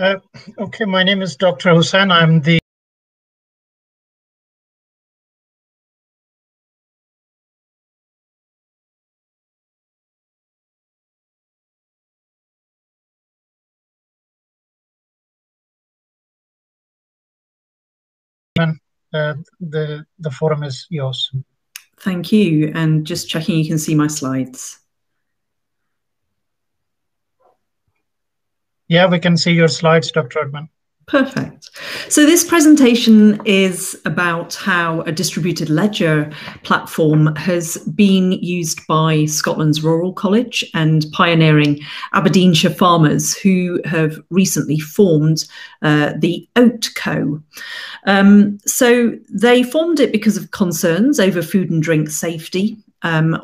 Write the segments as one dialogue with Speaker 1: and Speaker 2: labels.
Speaker 1: Uh, okay, my name is Dr. Hussain. I'm the uh, the the forum is yours.
Speaker 2: Thank you. And just checking you can see my slides.
Speaker 1: Yeah, we can see your slides, Dr. Rudman.
Speaker 2: Perfect. So this presentation is about how a distributed ledger platform has been used by Scotland's Rural College and pioneering Aberdeenshire farmers who have recently formed uh, the Oat Co. Um, so they formed it because of concerns over food and drink safety um,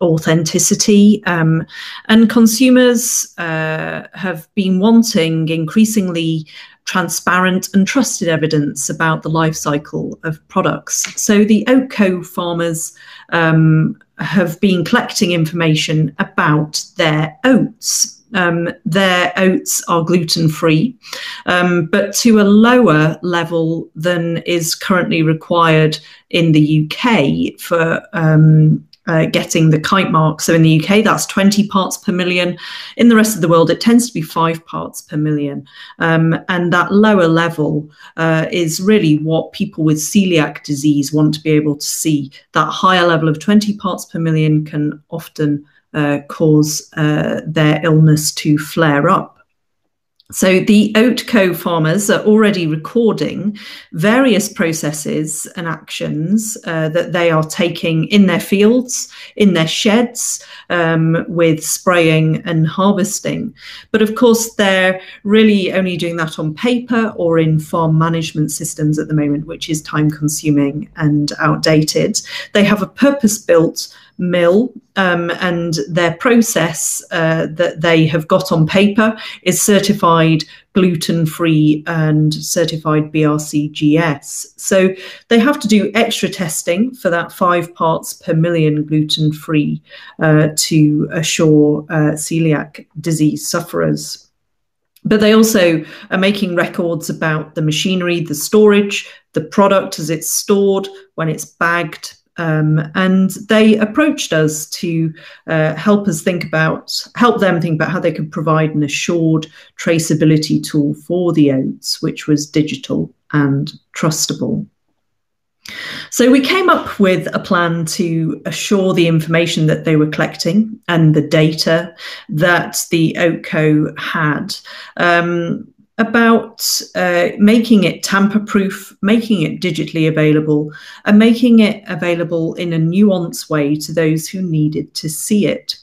Speaker 2: authenticity. Um, and consumers uh, have been wanting increasingly transparent and trusted evidence about the life cycle of products. So the Oatco farmers um, have been collecting information about their oats. Um, their oats are gluten free, um, but to a lower level than is currently required in the UK for um, uh, getting the kite mark. So in the UK, that's 20 parts per million. In the rest of the world, it tends to be five parts per million. Um, and that lower level uh, is really what people with celiac disease want to be able to see. That higher level of 20 parts per million can often uh, cause uh, their illness to flare up. So the Oatco farmers are already recording various processes and actions uh, that they are taking in their fields, in their sheds, um, with spraying and harvesting. But of course, they're really only doing that on paper or in farm management systems at the moment, which is time consuming and outdated. They have a purpose built mill um, and their process uh, that they have got on paper is certified gluten free and certified BRCGS. So they have to do extra testing for that five parts per million gluten free uh, to assure uh, celiac disease sufferers. But they also are making records about the machinery, the storage, the product as it's stored, when it's bagged, um, and they approached us to uh, help us think about, help them think about how they could provide an assured traceability tool for the oats, which was digital and trustable. So we came up with a plan to assure the information that they were collecting and the data that the Oatco had. Um, about uh, making it tamper proof, making it digitally available, and making it available in a nuanced way to those who needed to see it.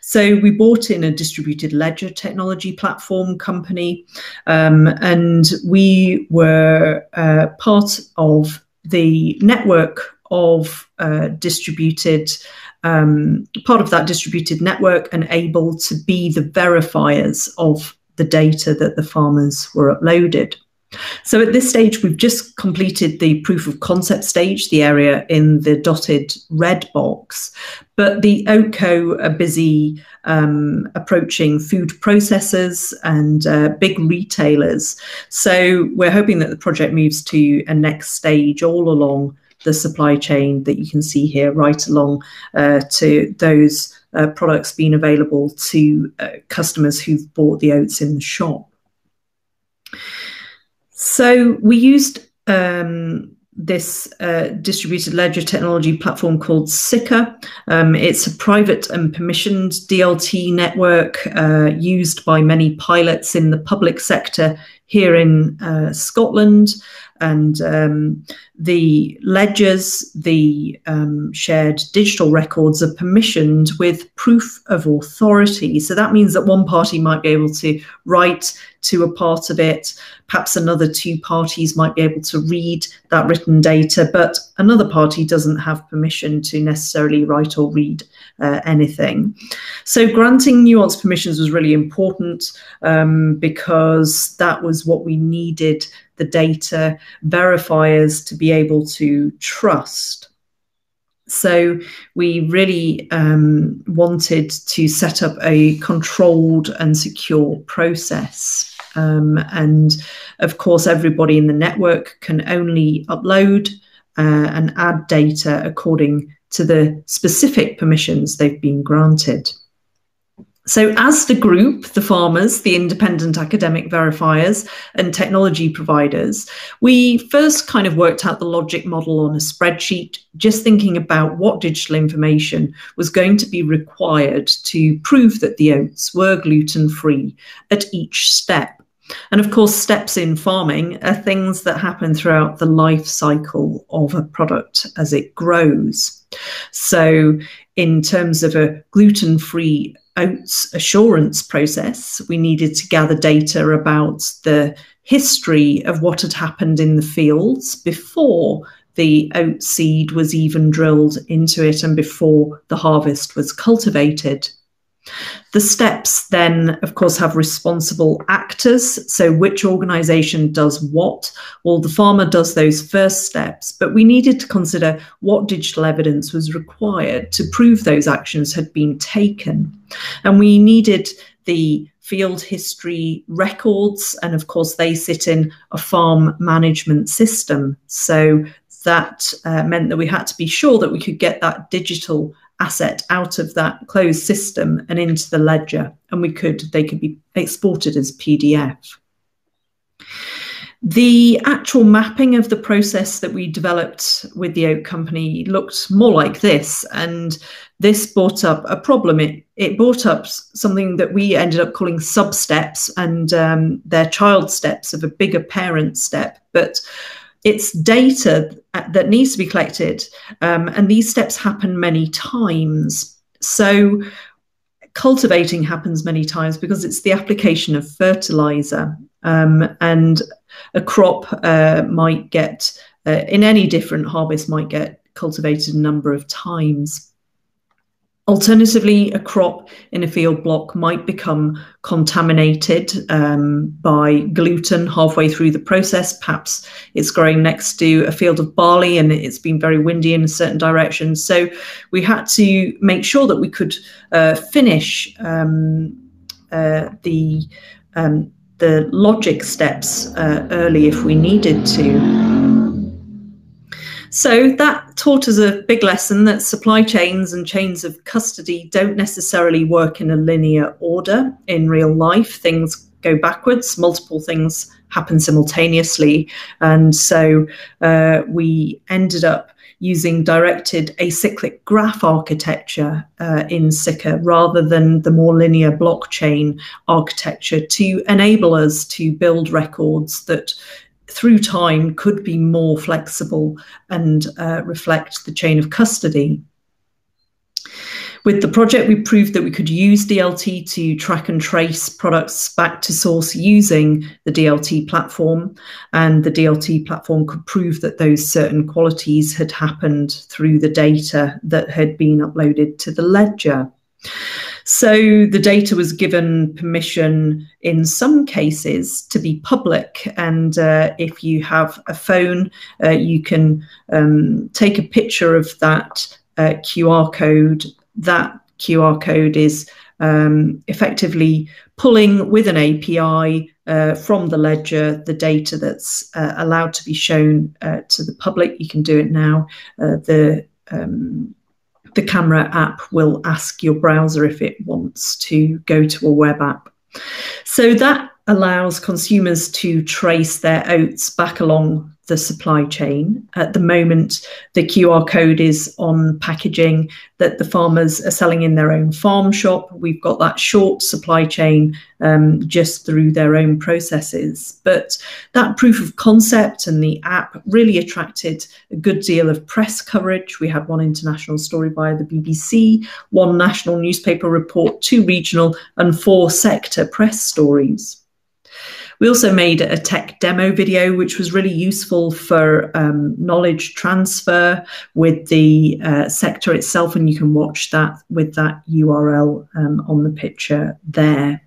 Speaker 2: So we bought in a distributed ledger technology platform company, um, and we were uh, part of the network of uh, distributed um, part of that distributed network and able to be the verifiers of the data that the farmers were uploaded. So at this stage, we've just completed the proof of concept stage, the area in the dotted red box. But the Oatco are busy um, approaching food processors and uh, big retailers. So we're hoping that the project moves to a next stage all along the supply chain that you can see here, right along uh, to those uh, products being available to uh, customers who've bought the oats in the shop. So we used um, this uh, distributed ledger technology platform called Siccar. Um, it's a private and permissioned DLT network uh, used by many pilots in the public sector here in uh, Scotland and um, the ledgers, the um, shared digital records are permissioned with proof of authority. So that means that one party might be able to write to a part of it, perhaps another two parties might be able to read that written data, but another party doesn't have permission to necessarily write or read uh, anything. So granting nuanced permissions was really important um, because that was what we needed the data verifiers to be able to trust. So we really um, wanted to set up a controlled and secure process. Um, and of course, everybody in the network can only upload uh, and add data according to the specific permissions they've been granted. So, as the group, the farmers, the independent academic verifiers, and technology providers, we first kind of worked out the logic model on a spreadsheet, just thinking about what digital information was going to be required to prove that the oats were gluten free at each step. And of course, steps in farming are things that happen throughout the life cycle of a product as it grows. So, in terms of a gluten free oats assurance process, we needed to gather data about the history of what had happened in the fields before the oat seed was even drilled into it and before the harvest was cultivated. The steps then, of course, have responsible actors. So, which organization does what? Well, the farmer does those first steps, but we needed to consider what digital evidence was required to prove those actions had been taken. And we needed the field history records, and of course, they sit in a farm management system. So, that uh, meant that we had to be sure that we could get that digital asset out of that closed system and into the ledger and we could they could be exported as pdf the actual mapping of the process that we developed with the oak company looked more like this and this brought up a problem. It, it brought up something that we ended up calling sub steps and um, their child steps of a bigger parent step but it's data that needs to be collected, um, and these steps happen many times. So, cultivating happens many times because it's the application of fertilizer, um, and a crop uh, might get, uh, in any different harvest, might get cultivated a number of times. Alternatively, a crop in a field block might become contaminated um, by gluten halfway through the process. Perhaps it's growing next to a field of barley and it's been very windy in a certain direction. So we had to make sure that we could uh, finish um, uh, the um, the logic steps uh, early if we needed to. So that taught us a big lesson that supply chains and chains of custody don't necessarily work in a linear order in real life. Things go backwards, multiple things happen simultaneously. And so uh, we ended up using directed acyclic graph architecture uh, in Siccar rather than the more linear blockchain architecture to enable us to build records that through time could be more flexible and uh, reflect the chain of custody. With the project, we proved that we could use DLT to track and trace products back to source using the DLT platform. And the DLT platform could prove that those certain qualities had happened through the data that had been uploaded to the ledger. So the data was given permission in some cases to be public. And uh, if you have a phone, uh, you can um, take a picture of that uh, QR code. That QR code is um, effectively pulling with an API uh, from the ledger the data that's uh, allowed to be shown uh, to the public. You can do it now. Uh, the um, the camera app will ask your browser if it wants to go to a web app. So that allows consumers to trace their oats back along the supply chain. At the moment, the QR code is on packaging that the farmers are selling in their own farm shop. We've got that short supply chain um, just through their own processes. But that proof of concept and the app really attracted a good deal of press coverage. We had one international story by the BBC, one national newspaper report, two regional, and four sector press stories. We also made a tech demo video, which was really useful for um, knowledge transfer with the uh, sector itself, and you can watch that with that URL um, on the picture there.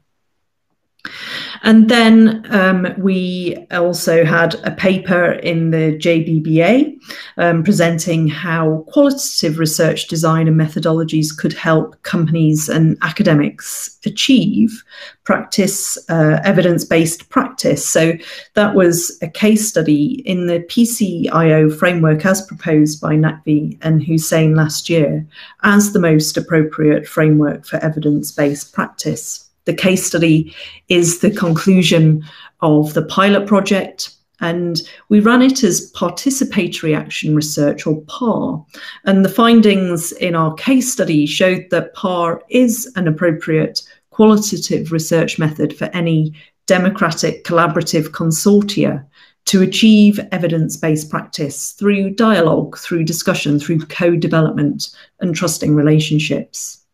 Speaker 2: And then um, we also had a paper in the JBBA um, presenting how qualitative research design and methodologies could help companies and academics achieve practice, uh, evidence based practice. So that was a case study in the PCIO framework as proposed by Naqvi and Hussain last year as the most appropriate framework for evidence based practice. The case study is the conclusion of the pilot project. And we ran it as participatory action research or PAR. And the findings in our case study showed that PAR is an appropriate qualitative research method for any democratic collaborative consortia to achieve evidence based practice through dialogue, through discussion, through co development, and trusting relationships.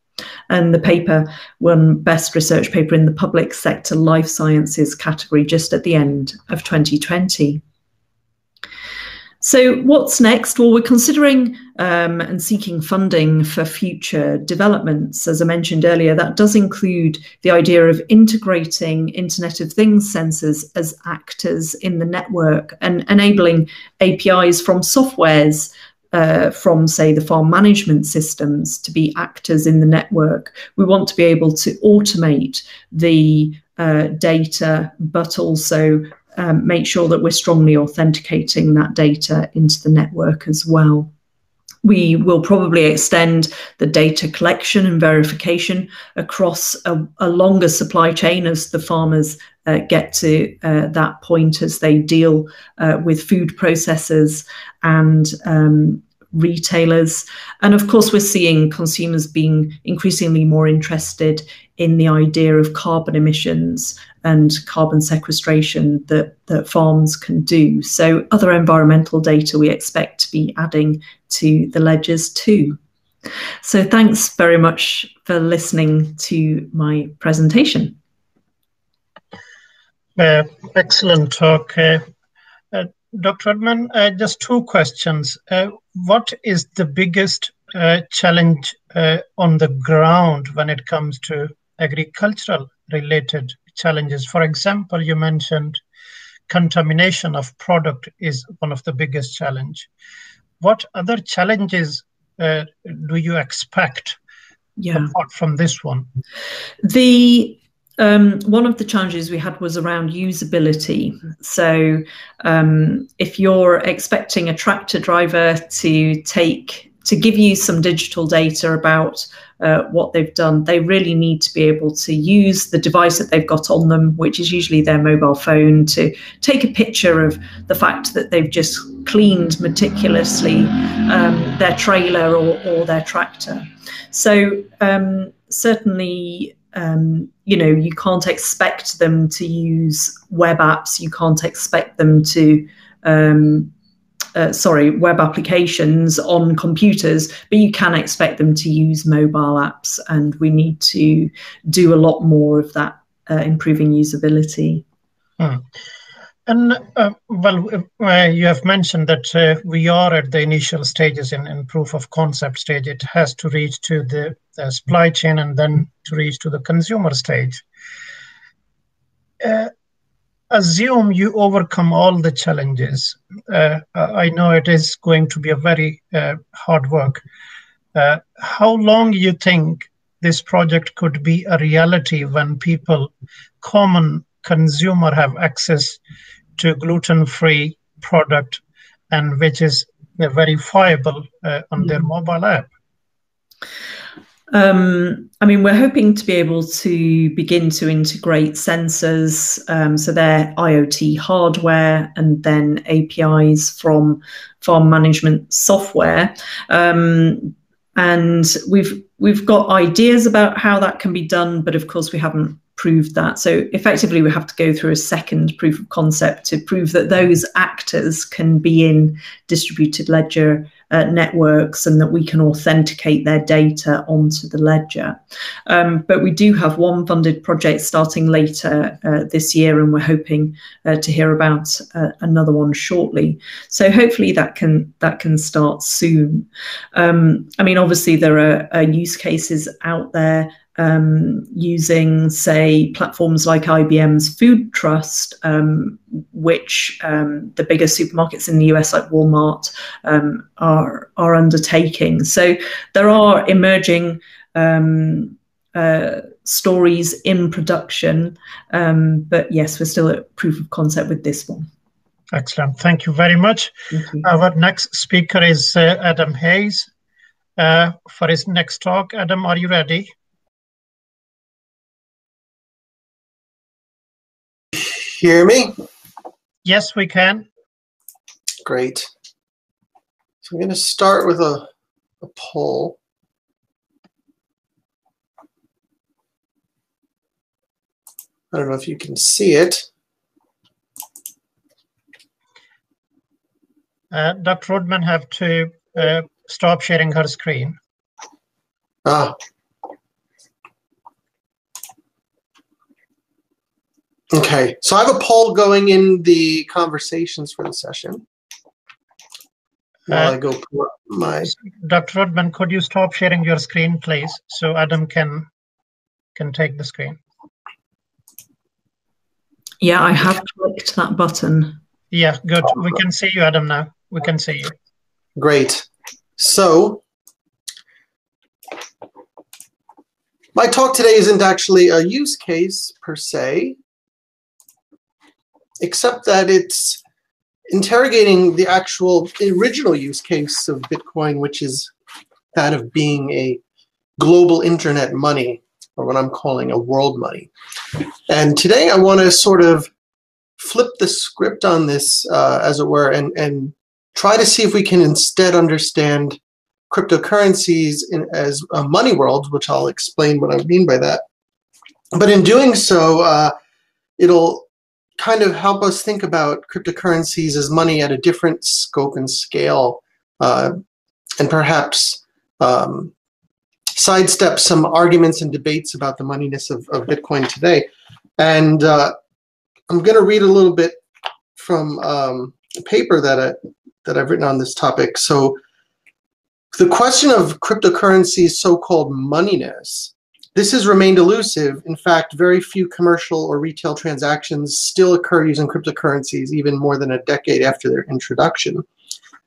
Speaker 2: And the paper won Best Research Paper in the Public Sector Life Sciences category just at the end of 2020. So, what's next? Well, we're considering um, and seeking funding for future developments. As I mentioned earlier, that does include the idea of integrating Internet of Things sensors as actors in the network and enabling APIs from softwares uh, from, say, the farm management systems to be actors in the network. We want to be able to automate the uh, data, but also um, make sure that we're strongly authenticating that data into the network as well. We will probably extend the data collection and verification across a, a longer supply chain as the farmers uh, get to uh, that point as they deal uh, with food processors and um, retailers. And of course, we're seeing consumers being increasingly more interested in the idea of carbon emissions and carbon sequestration that, that farms can do. So, other environmental data we expect to be adding to the ledgers too. So, thanks very much for listening to my presentation.
Speaker 1: Uh, excellent talk. Uh, Dr. Rudman, uh, just two questions. Uh, what is the biggest uh, challenge on the ground when it comes to agricultural related challenges. For example, you mentioned contamination of product is one of the biggest challenge. What other challenges uh, do you expect yeah. apart from this one?
Speaker 2: The um, one of the challenges we had was around usability. So, um, if you're expecting a tractor driver to take to give you some digital data about uh, what they've done, they really need to be able to use the device that they've got on them, which is usually their mobile phone, to take a picture of the fact that they've just cleaned meticulously um, their trailer or, or, their tractor. So, um, certainly, um, you know, you can't expect them to use web apps, you can't expect them to um, uh, sorry, web applications on computers, but you can expect them to use mobile apps, and we need to do a lot more of that, uh, improving usability.
Speaker 1: Hmm. And uh, well, uh, you have mentioned that uh, we are at the initial stages in, in, proof of concept stage. It has to reach to the supply chain and then to reach to the consumer stage. Uh, assume you overcome all the challenges. Uh, I know it is going to be a very uh, hard work. Uh, how long you think this project could be a reality when people, common consumer, have access to gluten-free product and which is verifiable uh, on their mm-hmm. mobile app?
Speaker 2: Um, I mean, we're hoping to be able to begin to integrate sensors, um, so they're IoT hardware and then APIs from farm management software. Um, and we've we've got ideas about how that can be done, but of course we haven't proved that. So effectively, we have to go through a second proof of concept to prove that those actors can be in distributed ledger uh, networks and that we can authenticate their data onto the ledger. Um, but we do have one funded project starting later uh, this year, and we're hoping uh, to hear about uh, another one shortly. So hopefully that can that can start soon. Um, I mean, obviously there are, are use cases out there um, using, say, platforms like IBM's Food Trust, um, which um, the bigger supermarkets in the US, like Walmart, um, are are undertaking. So there are emerging. Um, uh, stories in production, um, but yes, we're still at proof of concept with this one.
Speaker 1: Excellent. Thank you very much. Our next speaker is uh, Adam Hayes. Uh, for his next talk, Adam, are you ready?
Speaker 3: Hear me?
Speaker 1: Yes, we can.
Speaker 3: Great. So I'm going to start with a, a poll. I don't know if you can see it.
Speaker 1: Uh, Dr. Rudman have to uh, stop sharing her screen.
Speaker 3: Ah. Okay, so I have a poll going in the conversations for the session. While
Speaker 1: Uh,
Speaker 3: I go pull up my
Speaker 1: Dr. Rudman, could you stop sharing your screen, please, so Adam can can take the screen?
Speaker 2: Yeah, I have clicked that button.
Speaker 1: Yeah, good. We can see you, Adam. Now we can see you.
Speaker 3: Great. So, my talk today isn't actually a use case per se, except that it's interrogating the actual original use case of Bitcoin, which is that of being a global internet money, or what I'm calling a world money. And today I want to sort of flip the script on this, uh, as it were, and, and try to see if we can instead understand cryptocurrencies in, as a money world, which I'll explain what I mean by that. But in doing so, uh, it'll kind of help us think about cryptocurrencies as money at a different scope and scale, uh, and perhaps um, sidestep some arguments and debates about the moneyness of, of Bitcoin today. And uh, I'm going to read a little bit from um, a paper that I, that I've written on this topic. So the question of cryptocurrency's so-called moneyness, this has remained elusive. In fact, very few commercial or retail transactions still occur using cryptocurrencies, even more than a decade after their introduction.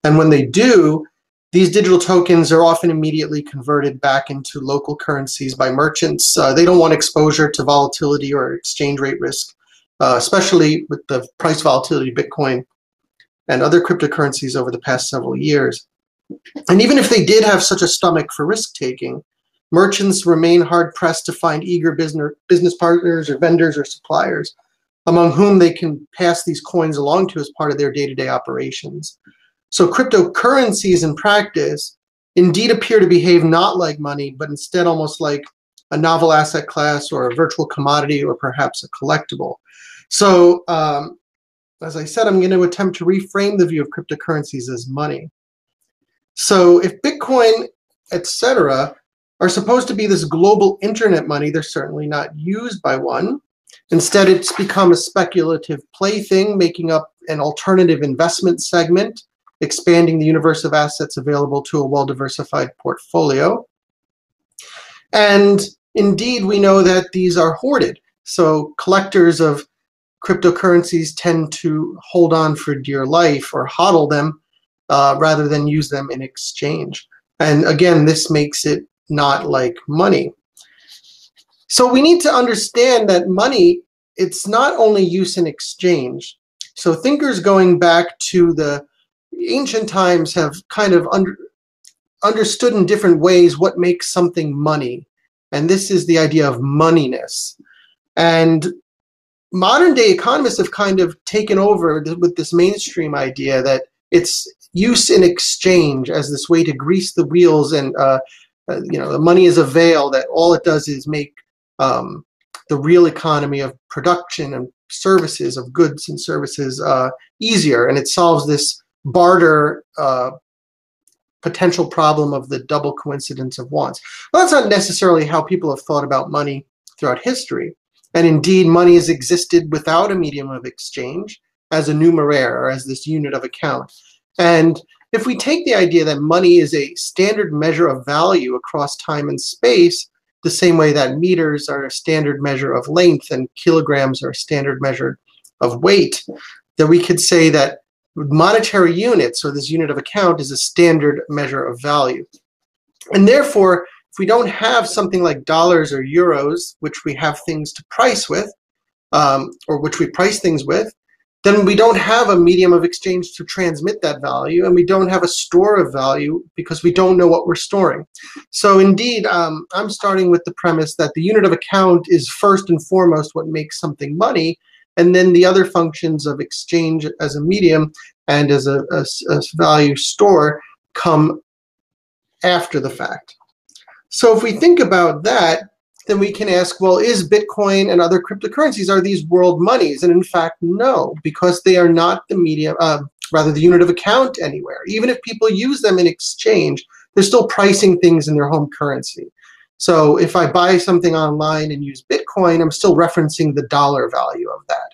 Speaker 3: And when they do, these digital tokens are often immediately converted back into local currencies by merchants. Uh, they don't want exposure to volatility or exchange rate risk, uh, especially with the price volatility of Bitcoin and other cryptocurrencies over the past several years. And even if they did have such a stomach for risk taking, merchants remain hard pressed to find eager business, business partners or vendors or suppliers among whom they can pass these coins along to as part of their day to day operations. So, cryptocurrencies in practice indeed appear to behave not like money, but instead almost like a novel asset class or a virtual commodity or perhaps a collectible. So, um, as I said, I'm going to attempt to reframe the view of cryptocurrencies as money. So if Bitcoin, etc., are supposed to be this global internet money, they're certainly not used by one. Instead, it's become a speculative plaything, making up an alternative investment segment, expanding the universe of assets available to a well-diversified portfolio. And indeed, we know that these are hoarded. So collectors of cryptocurrencies tend to hold on for dear life or hodl them uh, rather than use them in exchange. And again, this makes it not like money. So we need to understand that money, it's not only use in exchange. So thinkers going back to the ancient times have kind of under, understood in different ways what makes something money. And this is the idea of moneyness. And modern day economists have kind of taken over with this mainstream idea that it's use in exchange as this way to grease the wheels and uh, uh, you know the money is a veil that all it does is make um, the real economy of production and services of goods and services uh, easier. And it solves this barter uh, potential problem of the double coincidence of wants. Well that's not necessarily how people have thought about money throughout history. And indeed money has existed without a medium of exchange as a numeraire or as this unit of account. And if we take the idea that money is a standard measure of value across time and space, the same way that meters are a standard measure of length and kilograms are a standard measure of weight, that we could say that monetary units, or this unit of account, is a standard measure of value. And therefore, if we don't have something like dollars or euros, which we have things to price with, um, or which we price things with, then we don't have a medium of exchange to transmit that value, and we don't have a store of value because we don't know what we're storing. So indeed, um, I'm starting with the premise that the unit of account is first and foremost what makes something money, and then the other functions of exchange as a medium and as a, a, a value store come after the fact. So if we think about that, then we can ask, well, is Bitcoin and other cryptocurrencies, are these world monies? And in fact, no, because they are not the medium, uh, rather the unit of account anywhere. Even if people use them in exchange, they're still pricing things in their home currency. So if I buy something online and use Bitcoin, I'm still referencing the dollar value of that.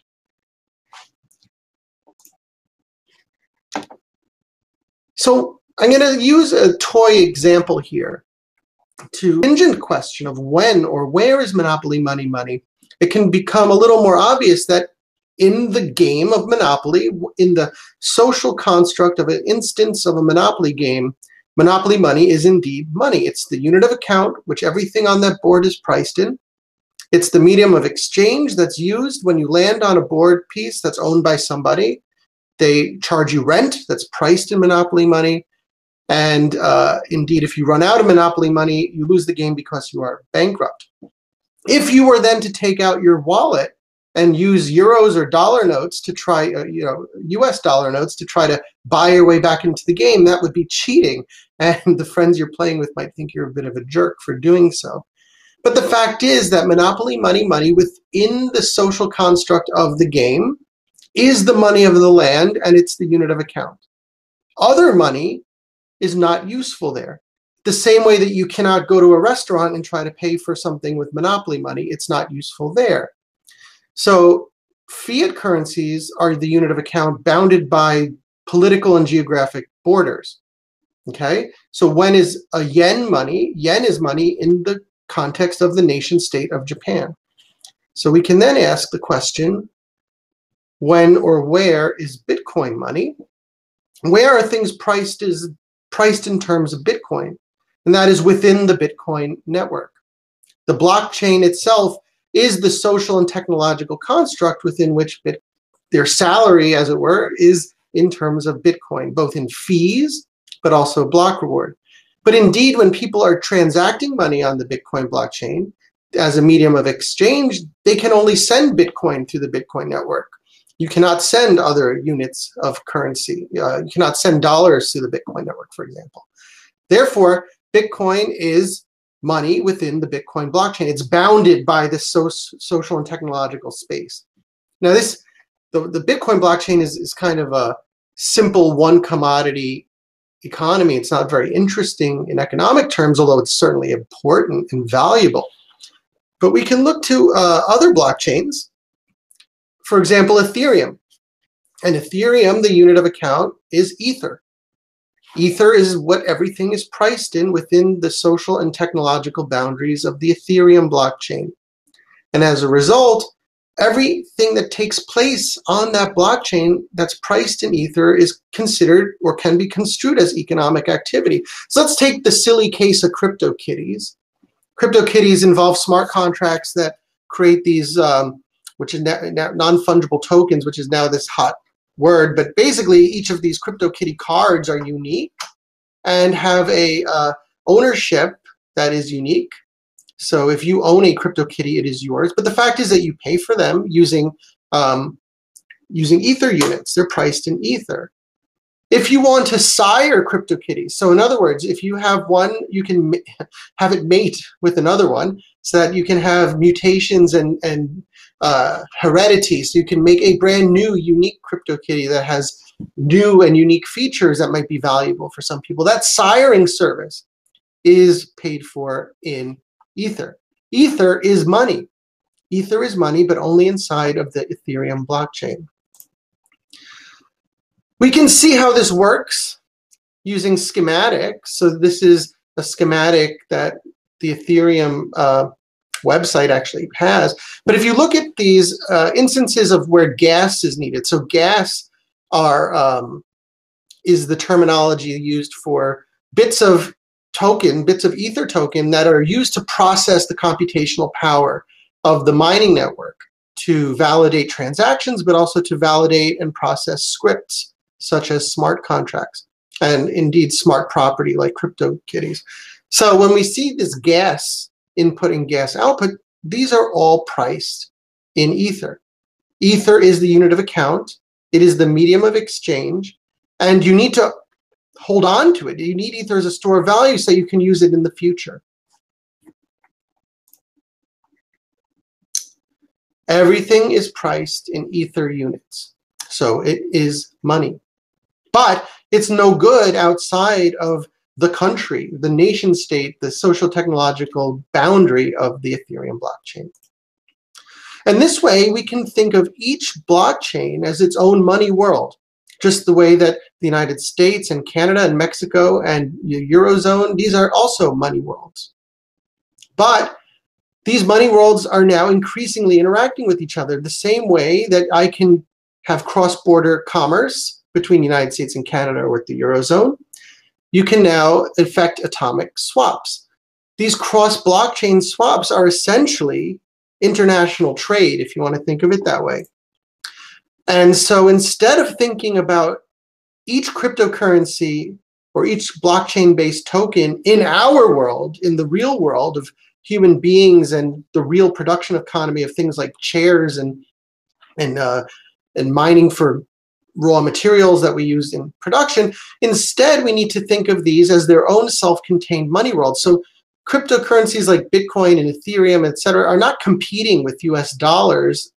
Speaker 3: So I'm going to use a toy example here to stringent question of when or where is monopoly money money, it can become a little more obvious that in the game of Monopoly, in the social construct of an instance of a Monopoly game, Monopoly money is indeed money. It's the unit of account which everything on that board is priced in. It's the medium of exchange that's used when you land on a board piece that's owned by somebody. They charge you rent that's priced in Monopoly money. And uh, indeed, if you run out of Monopoly money, you lose the game because you are bankrupt. If you were then to take out your wallet and use euros or dollar notes to try, uh, you know, US dollar notes to try to buy your way back into the game, that would be cheating. And the friends you're playing with might think you're a bit of a jerk for doing so. But the fact is that monopoly money, money within the social construct of the game, is the money of the land and it's the unit of account. Other money is not useful there. The same way that you cannot go to a restaurant and try to pay for something with monopoly money, it's not useful there. So fiat currencies are the unit of account bounded by political and geographic borders. Okay, so when is a yen money? Yen is money in the context of the nation state of Japan. So we can then ask the question, when or where is Bitcoin money? Where are things priced as priced in terms of Bitcoin, and that is within the Bitcoin network. The blockchain itself is the social and technological construct within which Bit, their salary, as it were, is in terms of Bitcoin, both in fees, but also block reward. But indeed, when people are transacting money on the Bitcoin blockchain as a medium of exchange, they can only send Bitcoin through the Bitcoin network. You cannot send other units of currency. Uh, you cannot send dollars to the Bitcoin network, for example. Therefore, Bitcoin is money within the Bitcoin blockchain. It's bounded by this so social and technological space. Now, this the, the Bitcoin blockchain is, is kind of a simple one commodity economy. It's not very interesting in economic terms, although it's certainly important and valuable. But we can look to uh, other blockchains for example, Ethereum. And Ethereum, the unit of account, is Ether. Ether is what everything is priced in within the social and technological boundaries of the Ethereum blockchain. And as a result, everything that takes place on that blockchain that's priced in Ether is considered or can be construed as economic activity. So let's take the silly case of CryptoKitties. CryptoKitties involve smart contracts that create these um, which is now non-fungible tokens, which is now this hot word. But basically, each of these CryptoKitty cards are unique and have a uh, ownership that is unique. So if you own a CryptoKitty, it is yours. But the fact is that you pay for them using um, using Ether units. They're priced in Ether. If you want to sire CryptoKitties, so in other words, if you have one, you can have it mate with another one so that you can have mutations and, and uh, heredity. So you can make a brand new, unique CryptoKitty that has new and unique features that might be valuable for some people. That siring service is paid for in Ether. Ether is money. Ether is money, but only inside of the Ethereum blockchain. We can see how this works using schematics. So this is a schematic that the Ethereum uh, website actually has. But if you look at these uh, instances of where gas is needed, so gas are um, is the terminology used for bits of token, bits of ether token that are used to process the computational power of the mining network to validate transactions, but also to validate and process scripts such as smart contracts and indeed smart property like CryptoKitties. So when we see this gas input and gas output, these are all priced in Ether. Ether is the unit of account. It is the medium of exchange. And you need to hold on to it. You need Ether as a store of value so you can use it in the future. Everything is priced in Ether units. So it is money. But it's no good outside of the country, the nation state, the social technological boundary of the Ethereum blockchain. And this way, we can think of each blockchain as its own money world, just the way that the United States and Canada and Mexico and the Eurozone, these are also money worlds. But these money worlds are now increasingly interacting with each other the same way that I can have cross-border commerce between the United States and Canada or with the Eurozone. You can now effect atomic swaps. These cross-blockchain swaps are essentially international trade, if you want to think of it that way. And so instead of thinking about each cryptocurrency or each blockchain-based token in our world, in the real world of human beings and the real production economy of things like chairs and and uh, and mining for raw materials that we use in production. Instead, we need to think of these as their own self-contained money world. So cryptocurrencies like Bitcoin and Ethereum, et cetera, are not competing with US dollars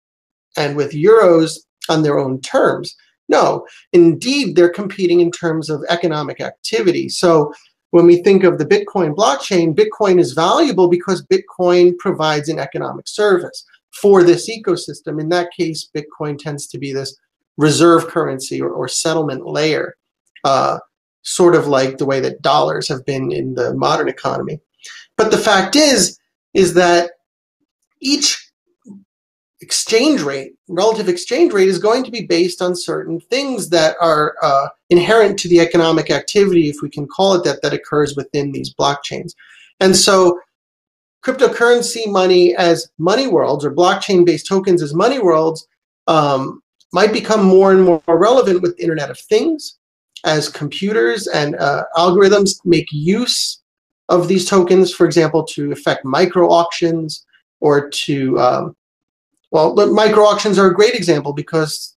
Speaker 3: and with euros on their own terms. No, indeed, they're competing in terms of economic activity. So when we think of the Bitcoin blockchain, Bitcoin is valuable because Bitcoin provides an economic service for this ecosystem. In that case, Bitcoin tends to be this reserve currency or, or settlement layer, uh, sort of like the way that dollars have been in the modern economy. But the fact is, is that each exchange rate, relative exchange rate, is going to be based on certain things that are uh, inherent to the economic activity, if we can call it that, that occurs within these blockchains. And so cryptocurrency money as money worlds or blockchain-based tokens as money worlds um, might become more and more relevant with Internet of Things as computers and uh, algorithms make use of these tokens, for example, to affect micro auctions or to um, well, micro auctions are a great example because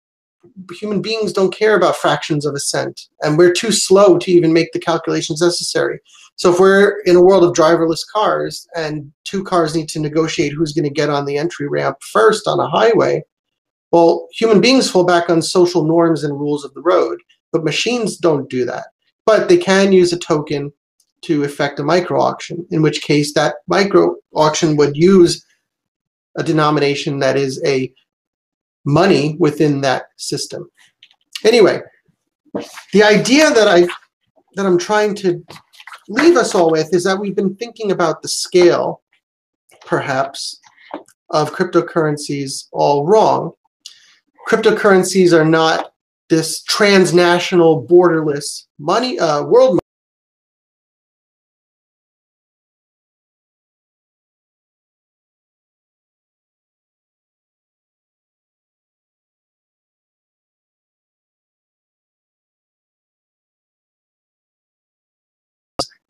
Speaker 3: human beings don't care about fractions of a cent, and we're too slow to even make the calculations necessary. So if we're in a world of driverless cars and two cars need to negotiate who's going to get on the entry ramp first on a highway, well, human beings fall back on social norms and rules of the road, but machines don't do that. But they can use a token to effect a micro auction, in which case that micro auction would use a denomination that is a money within that system. Anyway, the idea that I that I'm trying to leave us all with is that we've been thinking about the scale, perhaps, of cryptocurrencies all wrong. Cryptocurrencies are not this transnational, borderless money uh, world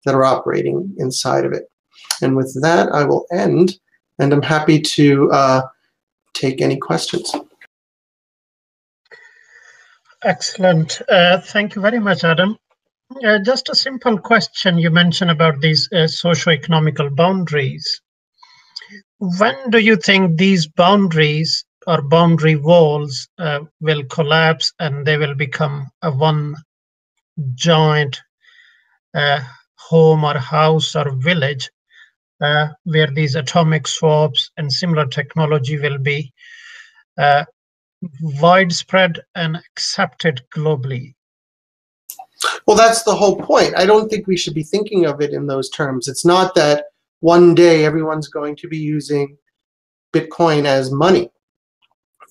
Speaker 3: that are operating inside of it. And with that, I will end, and I'm happy to uh, take any questions.
Speaker 1: Excellent. Uh, thank you very much, Adam. Uh, just a simple question you mentioned about these uh, socio-economical boundaries. When do you think these boundaries or boundary walls uh, will collapse and they will become a one joint uh, home or house or village uh, where these atomic swaps and similar technology will be uh, widespread and accepted globally.
Speaker 3: Well, that's the whole point. I don't think we should be thinking of it in those terms. It's not that one day everyone's going to be using Bitcoin as money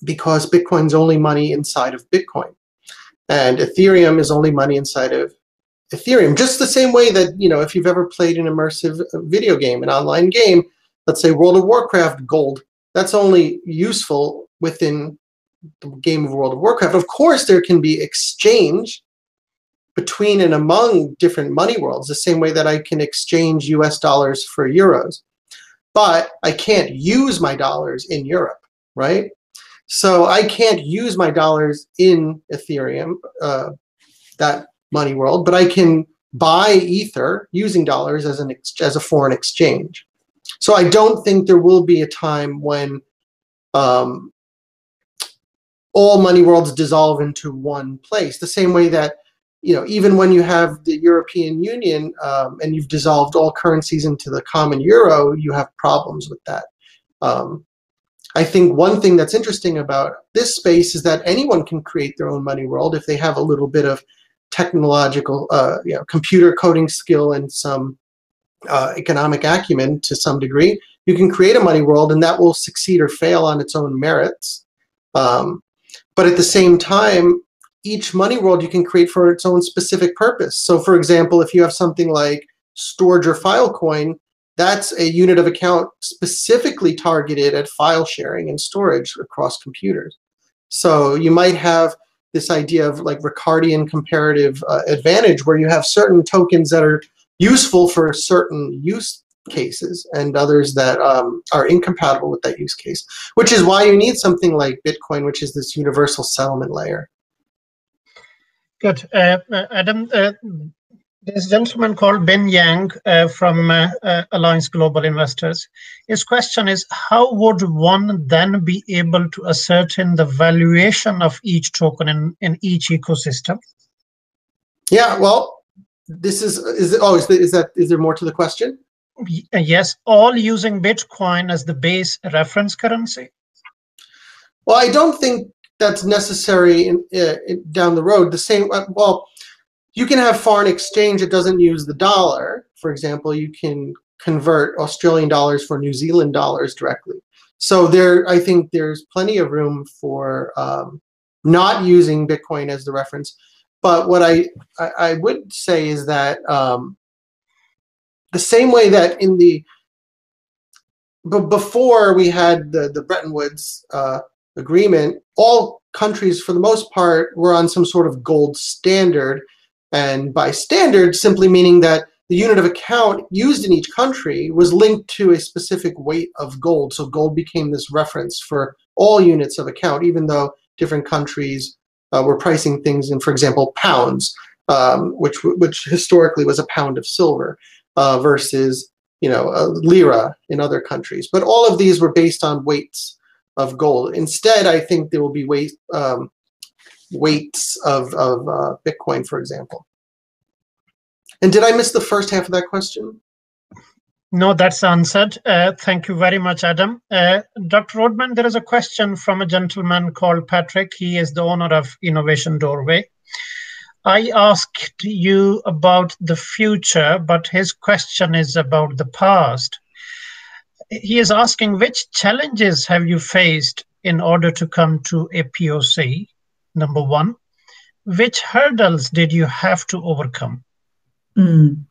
Speaker 3: because Bitcoin's only money inside of Bitcoin. And Ethereum is only money inside of Ethereum. Just the same way that, you know, if you've ever played an immersive uh, video game, an online game, let's say World of Warcraft gold, that's only useful within the game of World of Warcraft. Of course, there can be exchange between and among different money worlds, the same way that I can exchange US dollars for euros. But I can't use my dollars in Europe, right? So I can't use my dollars in Ethereum, uh, that money world, but I can buy Ether using dollars as an as a foreign exchange. So I don't think there will be a time when um, all money worlds dissolve into one place. The same way that you know, even when you have the European Union um, and you've dissolved all currencies into the common euro, you have problems with that. Um, I think one thing that's interesting about this space is that anyone can create their own money world if they have a little bit of technological, uh, you know, computer coding skill and some uh, economic acumen to some degree. You can create a money world, and that will succeed or fail on its own merits. Um, but at the same time, each money world you can create for its own specific purpose. So, for example, if you have something like Storj or Filecoin, that's a unit of account specifically targeted at file sharing and storage across computers. So you might have this idea of like Ricardian comparative uh, advantage where you have certain tokens that are useful for certain use cases and others that um, are incompatible with that use case, which is why you need something like Bitcoin, which is this universal settlement layer.
Speaker 1: Good. Uh, uh Adam, uh, this gentleman called Ben Yang uh, from uh, uh, Allianz Global Investors. His question is How would one then be able to ascertain the valuation of each token in, in each ecosystem?
Speaker 3: Yeah, well, this is, is it, oh, is, is that, is there more to the question?
Speaker 1: Yes, all using Bitcoin as the base reference currency.
Speaker 3: Well, I don't think that's necessary in, uh, down the road. The same, uh, well, you can have foreign exchange that doesn't use the dollar. For example, you can convert Australian dollars for New Zealand dollars directly. So there, I think there's plenty of room for um, not using Bitcoin as the reference. But what I, I, I would say is that um, the same way that in the but before we had the, the Bretton Woods uh, agreement, all countries, for the most part, were on some sort of gold standard and by standard, simply meaning that the unit of account used in each country was linked to a specific weight of gold. So gold became this reference for all units of account, even though different countries uh, were pricing things in, for example, pounds, um, which which historically was a pound of silver, uh, versus you know a lira in other countries. But all of these were based on weights of gold. Instead, I think there will be weight, um, weights of, of uh, Bitcoin, for example. And did I miss the first half of that question?
Speaker 1: No, that's answered. Uh, thank you very much, Adam. Uh, Dr. Rudman, there is a question from a gentleman called Patrick. He is the owner of Innovation Doorway. I asked you about the future, but his question is about the past. He is asking which challenges have you faced in order to come to a POC? number one. Which hurdles did you have to overcome?
Speaker 2: Mm.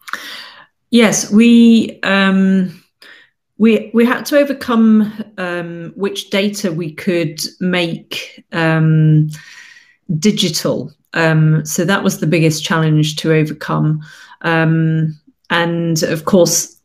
Speaker 2: Yes, we um, we we had to overcome um, which data we could make um, digital. Um, so that was the biggest challenge to overcome. Um, and of course,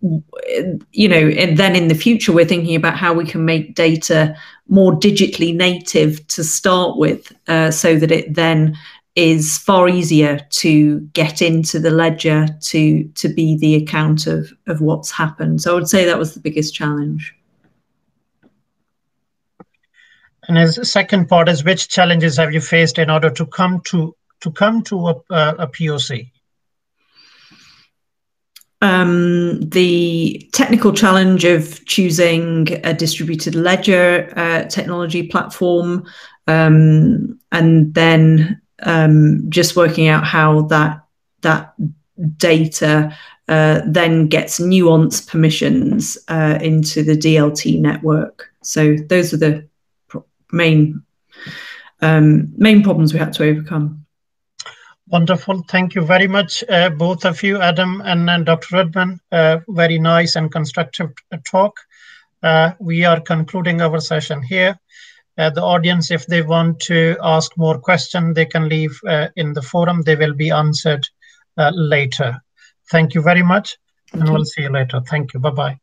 Speaker 2: you know, then in the future, we're thinking about how we can make data more digitally native to start with, uh, so that it then is far easier to get into the ledger to to be the account of of what's happened. So I would say that was the biggest challenge.
Speaker 1: And his second part is which challenges have you faced in order to come to to come to a, a POC?
Speaker 2: um, the technical challenge of choosing a distributed ledger uh, technology platform, um, and then um, just working out how that that data uh, then gets nuanced permissions uh, into the DLT network. So those are the main um, main problems we had to overcome.
Speaker 1: Wonderful. Thank you very much, uh, both of you, Adam and, and Dr. Rudman. Uh, very nice and constructive talk. Uh, we are concluding our session here. Uh, the audience, if they want to ask more questions, they can leave uh, in the forum. They will be answered uh, later. Thank you very much, Thank and you. we'll see you later. Thank you. Bye-bye.